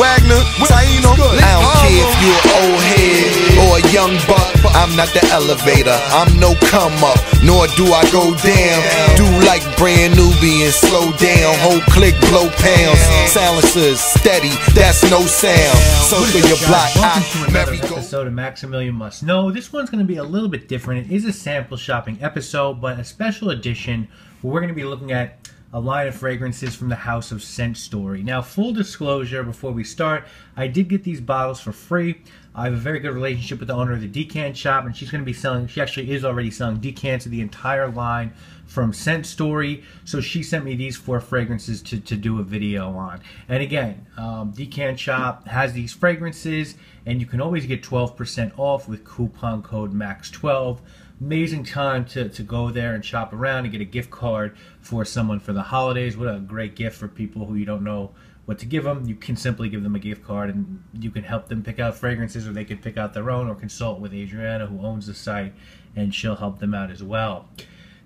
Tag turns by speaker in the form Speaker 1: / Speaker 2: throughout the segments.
Speaker 1: Wagner, Taino. I don't care if you an old head or a young buck. I'm not the elevator. I'm no come up, nor do I go down. Do like brand newbie and slow down. Whole click blow pounds. Silencers steady. That's no sound. Circle your block.
Speaker 2: Welcome to
Speaker 1: I
Speaker 2: another episode of Maximilian Must Know. This one's going to be a little bit different. It is a sample shopping episode, but a special edition where we're going to be looking at a line of fragrances from the house of Scent Story. Now, full disclosure before we start, I did get these bottles for free. I have a very good relationship with the owner of the decant shop, and she's going to be selling, she actually is already selling decants of the entire line from Scent Story. So she sent me these four fragrances to, to do a video on. And again, um, Decant Shop has these fragrances, and you can always get 12% off with coupon code MAX12. Amazing time to, to go there and shop around and get a gift card for someone for the holidays. What a great gift for people who you don't know what to give them. You can simply give them a gift card and you can help them pick out fragrances or they can pick out their own or consult with Adriana who owns the site and she'll help them out as well.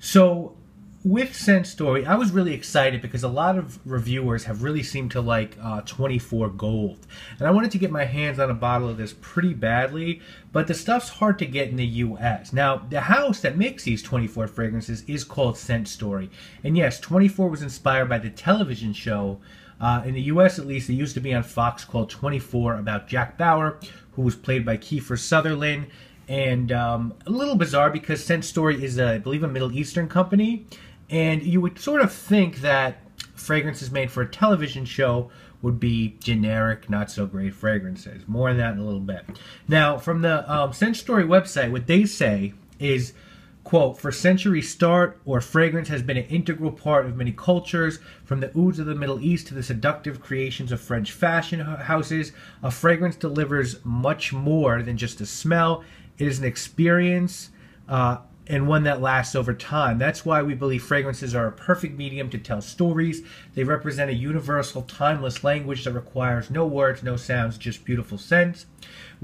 Speaker 2: So with Scent Story, I was really excited because a lot of reviewers have really seemed to like uh, 24 Gold. And I wanted to get my hands on a bottle of this pretty badly, but the stuff's hard to get in the US. Now, the house that makes these 24 fragrances is called Scent Story. And yes, 24 was inspired by the television show. Uh, in the US, at least, it used to be on Fox called 24 about Jack Bauer, who was played by Kiefer Sutherland and um, a little bizarre because Scent Story is, a, I believe, a Middle Eastern company, and you would sort of think that fragrances made for a television show would be generic, not so great fragrances. More on that in a little bit. Now, from the um, Scent Story website, what they say is quote, for centuries start or fragrance has been an integral part of many cultures, from the ouds of the Middle East to the seductive creations of French fashion houses. A fragrance delivers much more than just a smell. It is an experience uh, and one that lasts over time. That's why we believe fragrances are a perfect medium to tell stories. They represent a universal, timeless language that requires no words, no sounds, just beautiful scents.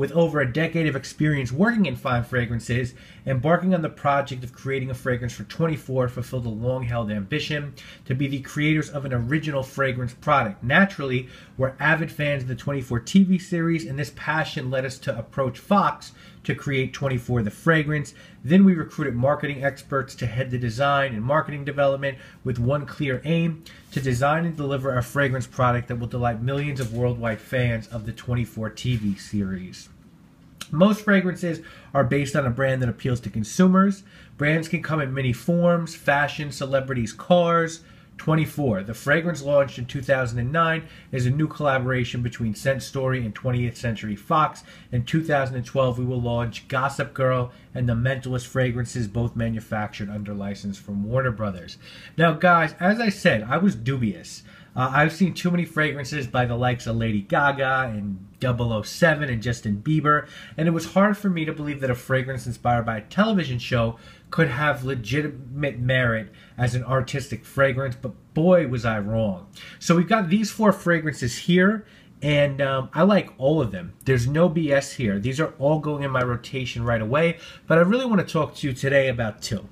Speaker 2: With over a decade of experience working in fine fragrances, embarking on the project of creating a fragrance for 24 fulfilled a long held ambition to be the creators of an original fragrance product. Naturally, we're avid fans of the 24 TV series, and this passion led us to approach Fox to create 24 the fragrance. Then we recruited marketing experts to head the design and marketing development with one clear aim to design and deliver a fragrance product that will delight millions of worldwide fans of the 24 TV series. Most fragrances are based on a brand that appeals to consumers. Brands can come in many forms fashion, celebrities, cars. 24. The fragrance launched in 2009 is a new collaboration between Scent Story and 20th Century Fox. In 2012, we will launch Gossip Girl and the Mentalist fragrances, both manufactured under license from Warner Brothers. Now, guys, as I said, I was dubious. Uh, I've seen too many fragrances by the likes of Lady Gaga and 007 and Justin Bieber, and it was hard for me to believe that a fragrance inspired by a television show could have legitimate merit as an artistic fragrance, but boy, was I wrong. So we've got these four fragrances here, and um, I like all of them. There's no BS here. These are all going in my rotation right away, but I really want to talk to you today about two.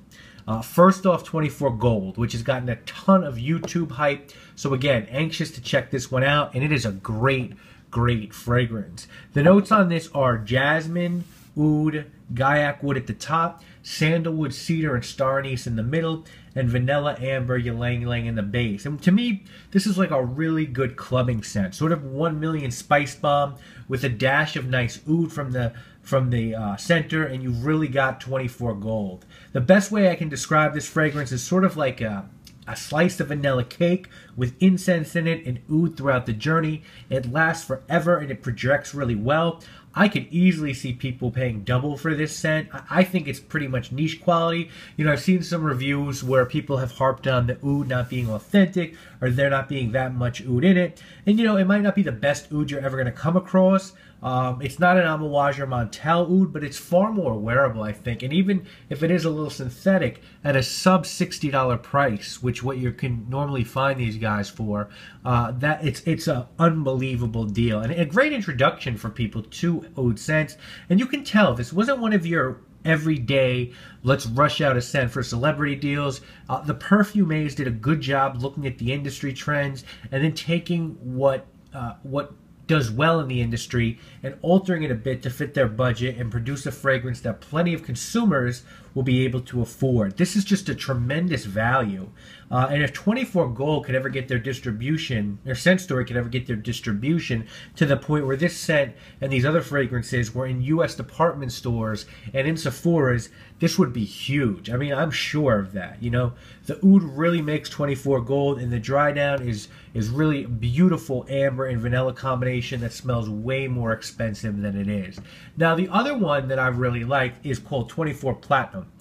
Speaker 2: Uh, first off, 24 Gold, which has gotten a ton of YouTube hype. So again, anxious to check this one out, and it is a great, great fragrance. The notes on this are jasmine, oud, guaiac wood at the top, sandalwood, cedar, and star anise in the middle, and vanilla, amber, ylang ylang in the base. And to me, this is like a really good clubbing scent, sort of one million spice bomb with a dash of nice oud from the from the uh, center, and you've really got 24 gold. The best way I can describe this fragrance is sort of like a a slice of vanilla cake with incense in it and oud throughout the journey. It lasts forever and it projects really well. I could easily see people paying double for this scent. I think it's pretty much niche quality. You know, I've seen some reviews where people have harped on the oud not being authentic or there not being that much oud in it. And you know, it might not be the best oud you're ever going to come across. Um, it's not an Amouage or Montale oud, but it's far more wearable, I think. And even if it is a little synthetic, at a sub sixty dollar price, which what you can normally find these guys for, uh, that it's it's an unbelievable deal and a great introduction for people to oud scents. And you can tell this wasn't one of your every day let's rush out a scent for celebrity deals uh, the perfumers did a good job looking at the industry trends and then taking what uh, what does well in the industry and altering it a bit to fit their budget and produce a fragrance that plenty of consumers will be able to afford. This is just a tremendous value. Uh, and if 24 Gold could ever get their distribution, or Scent Story could ever get their distribution to the point where this scent and these other fragrances were in U.S. department stores and in Sephora's, this would be huge. I mean, I'm sure of that. You know, the oud really makes 24 Gold, and the dry down is is really beautiful amber and vanilla combination that smells way more expensive than it is. Now, the other one that I really like is called 24 Platinum.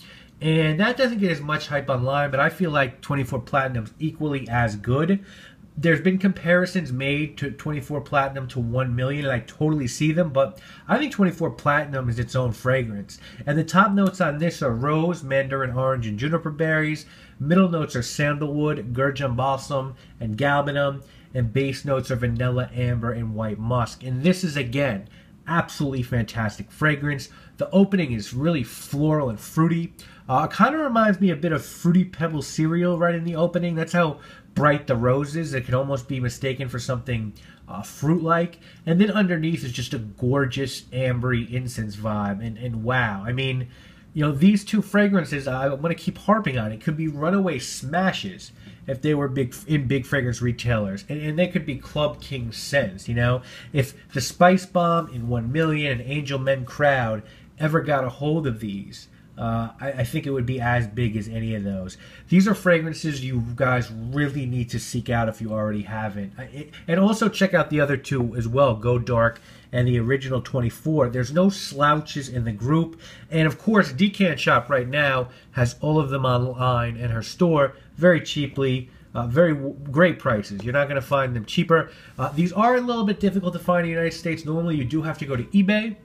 Speaker 2: And that doesn't get as much hype online, but I feel like 24 Platinum's equally as good. There's been comparisons made to 24 Platinum to 1 million, and I totally see them, but I think 24 Platinum is its own fragrance. And the top notes on this are rose, mandarin orange, and juniper berries. Middle notes are sandalwood, gurjun balsam, and galbanum. And base notes are vanilla, amber, and white musk. And this is, again, absolutely fantastic fragrance. The opening is really floral and fruity. Uh, it kind of reminds me a bit of Fruity Pebble cereal right in the opening. That's how bright the roses. It can almost be mistaken for something uh, fruit-like. And then underneath is just a gorgeous ambery incense vibe. And, and wow, I mean, you know, these two fragrances, I'm going to keep harping on. It could be runaway smashes if they were big in big fragrance retailers, and, and they could be Club King scents. You know, if the Spice Bomb in One Million and Angel Men Crowd ever got a hold of these, uh, I, I, think it would be as big as any of those. These are fragrances you guys really need to seek out if you already haven't. It, and also check out the other two as well Go Dark and the original 24. There's no slouches in the group. And of course, Decant Shop right now has all of them online in her store very cheaply. Uh, very great prices. You're not going to find them cheaper. Uh, these are a little bit difficult to find in the United States. Normally, you do have to go to eBay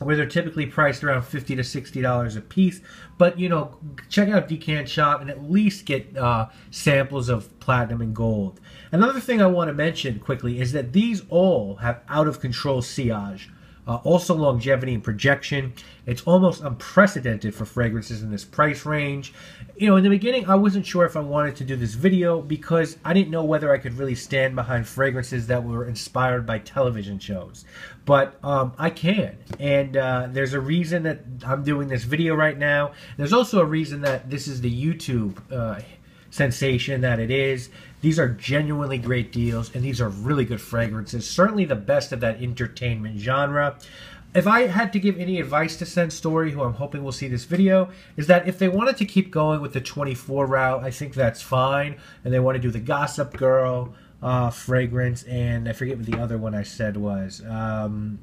Speaker 2: where they're typically priced around 50 to 60 dollars a piece. But you know check out decant shop and at least get uh, samples of platinum and gold. Another thing i want to mention quickly is that these all have out of control sillage uh, also longevity and projection. It's almost unprecedented for fragrances in this price range. You know, in the beginning, I wasn't sure if I wanted to do this video because I didn't know whether I could really stand behind fragrances that were inspired by television shows. But um, I can, and uh, there's a reason that I'm doing this video right now. There's also a reason that this is the YouTube uh, sensation that it is. These are genuinely great deals, and these are really good fragrances. Certainly the best of that entertainment genre. If I had to give any advice to Scent Story, who I'm hoping will see this video, is that if they wanted to keep going with the 24 route, I think that's fine. And they want to do the Gossip Girl uh, fragrance, and I forget what the other one I said was. Um,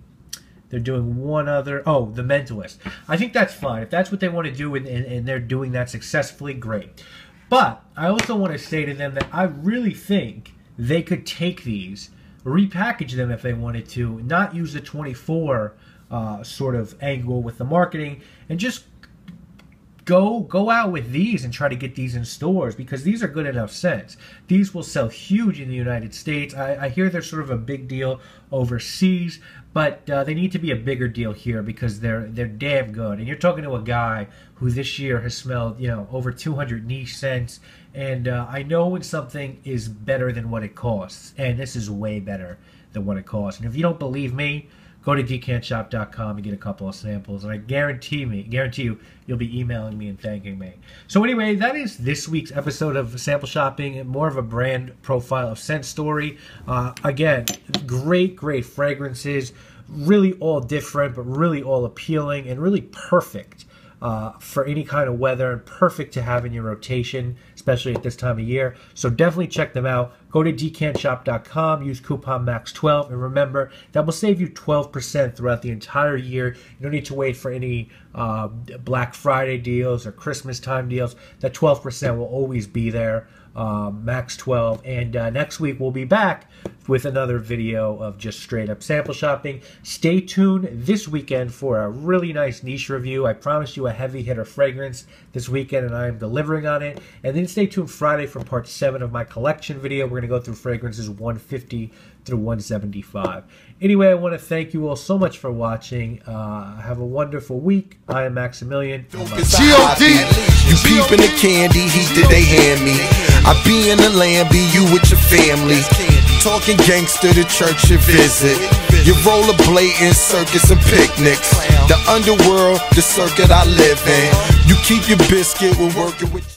Speaker 2: they're doing one other. Oh, The Mentalist. I think that's fine. If that's what they want to do and, and, and they're doing that successfully, great. But I also want to say to them that I really think they could take these, repackage them if they wanted to, not use the 24 uh, sort of angle with the marketing, and just go go out with these and try to get these in stores because these are good enough scents. These will sell huge in the United States. I, I hear they're sort of a big deal overseas, but uh, they need to be a bigger deal here because they're they're damn good. And you're talking to a guy who this year has smelled you know over 200 niche scents, and uh, I know when something is better than what it costs, and this is way better than what it costs. And if you don't believe me, go to decantshop.com and get a couple of samples. And i guarantee me guarantee you you'll be emailing me and thanking me. So anyway that is this week's episode of sample shopping and more of a brand profile of scent story. Uh, again great great fragrances really all different but really all appealing and really perfect uh, for any kind of weather and perfect to have in your rotation, especially at this time of year. So definitely check them out. Go to decantshop.com, use coupon MAX12, and remember that will save you 12% throughout the entire year. You don't need to wait for any uh, Black Friday deals or Christmas time deals. That 12% will always be there um, Max 12. And uh, next week we'll be back with another video of just straight up sample shopping. Stay tuned this weekend for a really nice niche review. I promised you a heavy hitter fragrance this weekend and I am delivering on it. And then stay tuned Friday for part 7 of my collection video. We're going to go through fragrances 150 through 175. Anyway, I want to thank you all so much for watching. Uh, have a wonderful week. I am Maximilian.
Speaker 1: G.O.D. You peeping the candy, they hand me. I be in the land, be you with your family. talking gangster to church you visit. You roll a blatant circus and picnics. The underworld, the circuit I live in. You keep your biscuit when working with.